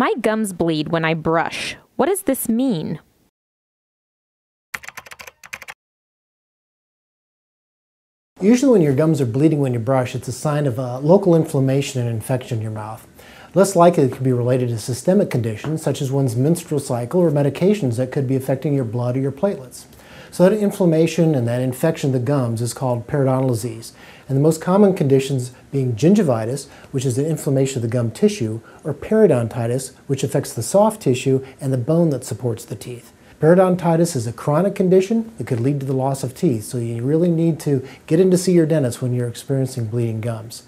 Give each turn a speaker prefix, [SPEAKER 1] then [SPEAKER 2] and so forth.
[SPEAKER 1] My gums bleed when I brush. What does this mean?
[SPEAKER 2] Usually when your gums are bleeding when you brush, it's a sign of a local inflammation and infection in your mouth. Less likely it could be related to systemic conditions such as one's menstrual cycle or medications that could be affecting your blood or your platelets. So that inflammation and that infection of the gums is called periodontal disease. And the most common conditions being gingivitis, which is the inflammation of the gum tissue, or periodontitis, which affects the soft tissue and the bone that supports the teeth. Periodontitis is a chronic condition that could lead to the loss of teeth, so you really need to get in to see your dentist when you're experiencing bleeding gums.